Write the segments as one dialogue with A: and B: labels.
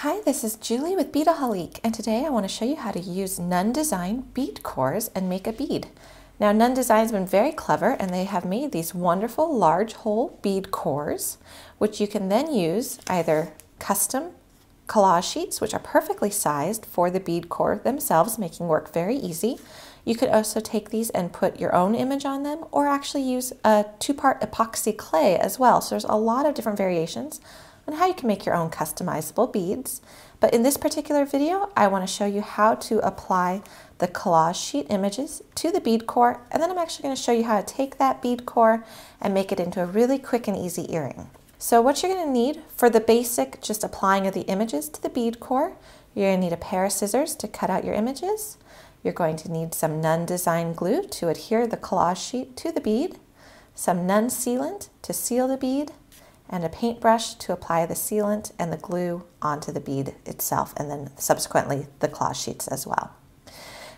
A: Hi, this is Julie with Beadaholique, and today I want to show you how to use Nunn Design bead cores and make a bead. Now, Nunn Design has been very clever, and they have made these wonderful large hole bead cores, which you can then use either custom collage sheets, which are perfectly sized for the bead core themselves, making work very easy. You could also take these and put your own image on them, or actually use a two-part epoxy clay as well. So there's a lot of different variations on how you can make your own customizable beads. But in this particular video, I want to show you how to apply the collage sheet images to the bead core, and then I'm actually going to show you how to take that bead core and make it into a really quick and easy earring. So what you're going to need for the basic just applying of the images to the bead core, you're going to need a pair of scissors to cut out your images. You're going to need some Nunn Design glue to adhere the collage sheet to the bead, some Nunn sealant to seal the bead, and a paintbrush to apply the sealant and the glue onto the bead itself and then subsequently the collage sheets as well.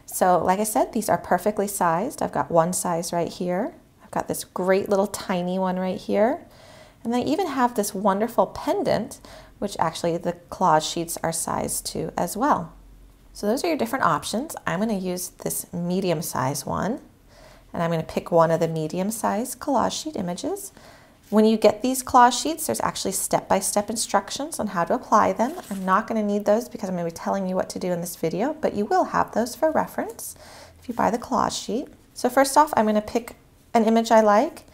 A: So like I said, these are perfectly sized. I've got one size right here. I've got this great little tiny one right here. And I even have this wonderful pendant, which actually the collage sheets are sized to as well. So those are your different options. I'm going to use this medium size one, and I'm going to pick one of the medium size collage sheet images. When you get these collage sheets, there's actually step-by-step -step instructions on how to apply them. I'm not going to need those because I'm going to be telling you what to do in this video, but you will have those for reference if you buy the collage sheet. So first off, I'm going to pick an image I like.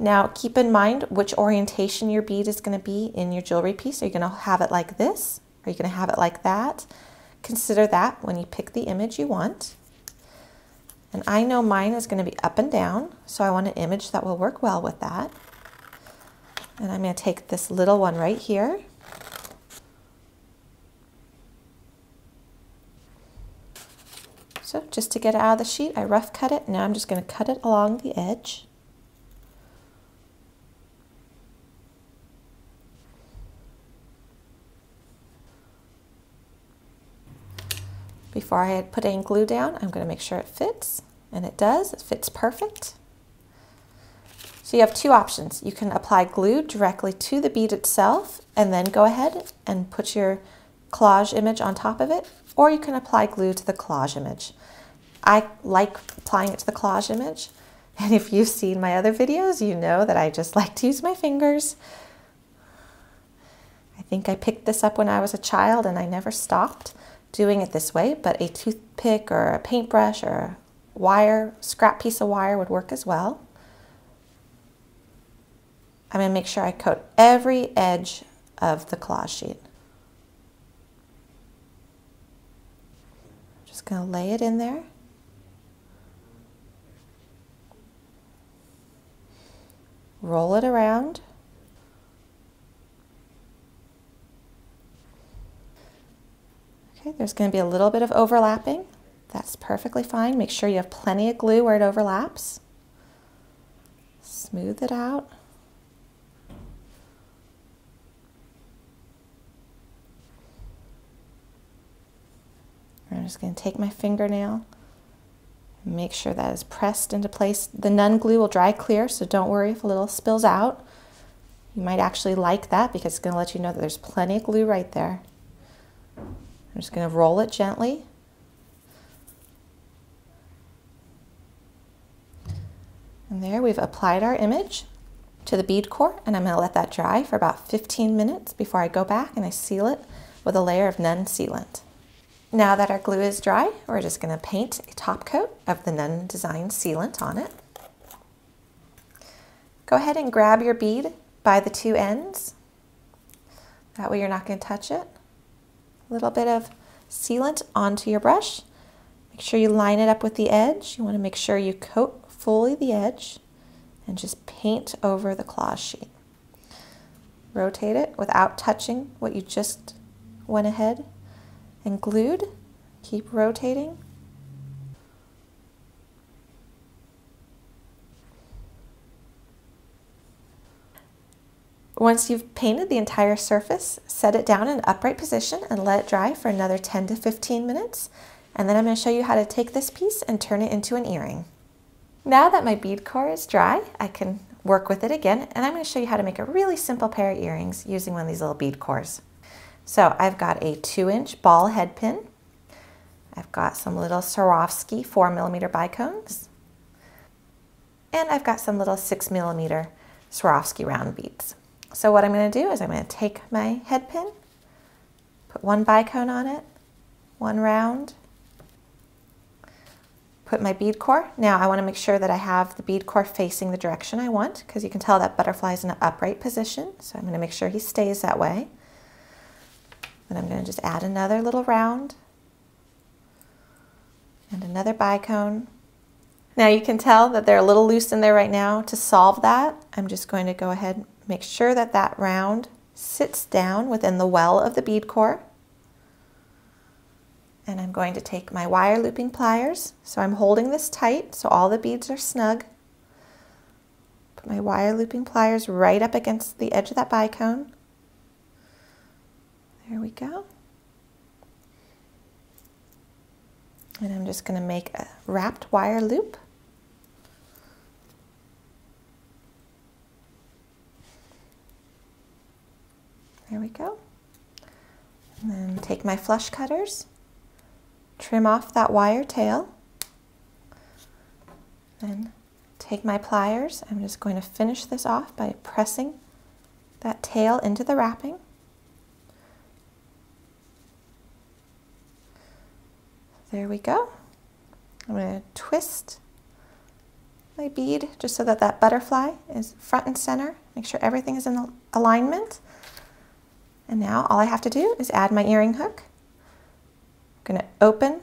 A: Now keep in mind which orientation your bead is going to be in your jewelry piece. Are you going to have it like this? Are you going to have it like that? Consider that when you pick the image you want. And I know mine is going to be up and down, so I want an image that will work well with that. And I'm going to take this little one right here. So just to get it out of the sheet, I rough cut it. Now I'm just going to cut it along the edge. Before I put any glue down, I'm going to make sure it fits. And it does. It fits perfect. So you have two options. You can apply glue directly to the bead itself and then go ahead and put your collage image on top of it, or you can apply glue to the collage image. I like applying it to the collage image, and if you've seen my other videos, you know that I just like to use my fingers. I think I picked this up when I was a child and I never stopped doing it this way, but a toothpick or a paintbrush or a wire, scrap piece of wire would work as well. I'm going to make sure I coat every edge of the collage sheet. Just going to lay it in there. Roll it around. Okay, there's going to be a little bit of overlapping. That's perfectly fine. Make sure you have plenty of glue where it overlaps. Smooth it out. I'm just going to take my fingernail make sure that is pressed into place. The Nunn glue will dry clear, so don't worry if a little spills out. You might actually like that because it's going to let you know that there's plenty of glue right there. I'm just going to roll it gently. And there we've applied our image to the bead core and I'm going to let that dry for about 15 minutes before I go back and I seal it with a layer of Nunn sealant. Now that our glue is dry, we're just going to paint a top coat of the Nunn Design sealant on it. Go ahead and grab your bead by the two ends. That way you're not going to touch it. A little bit of sealant onto your brush. Make sure you line it up with the edge. You want to make sure you coat fully the edge and just paint over the collage sheet. Rotate it without touching what you just went ahead and glued. Keep rotating. Once you've painted the entire surface, set it down in an upright position and let it dry for another 10 to 15 minutes. And then I'm going to show you how to take this piece and turn it into an earring. Now that my bead core is dry, I can work with it again and I'm going to show you how to make a really simple pair of earrings using one of these little bead cores. So I've got a two inch ball head pin. I've got some little Swarovski four millimeter bicones. And I've got some little six millimeter Swarovski round beads. So what I'm gonna do is I'm gonna take my head pin, put one bicone on it, one round, put my bead core. Now I wanna make sure that I have the bead core facing the direction I want because you can tell that butterfly is in an upright position. So I'm gonna make sure he stays that way. Then I'm going to just add another little round and another bicone. Now you can tell that they're a little loose in there right now. To solve that, I'm just going to go ahead and make sure that that round sits down within the well of the bead core. And I'm going to take my wire looping pliers. So I'm holding this tight so all the beads are snug. Put my wire looping pliers right up against the edge of that bicone. There we go. And I'm just going to make a wrapped wire loop. There we go. And then take my flush cutters, trim off that wire tail, then take my pliers. I'm just going to finish this off by pressing that tail into the wrapping. There we go. I'm going to twist my bead just so that that butterfly is front and center. Make sure everything is in alignment. And now all I have to do is add my earring hook. I'm going to open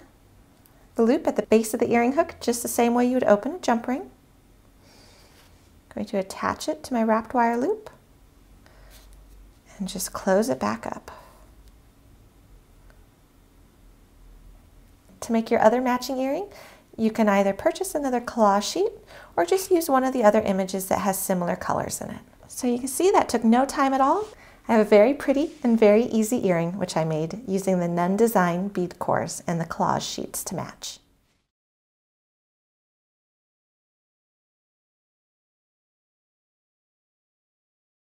A: the loop at the base of the earring hook just the same way you would open a jump ring. I'm going to attach it to my wrapped wire loop and just close it back up. To make your other matching earring, you can either purchase another collage sheet or just use one of the other images that has similar colors in it. So you can see that took no time at all. I have a very pretty and very easy earring which I made using the Nunn Design bead cores and the collage sheets to match.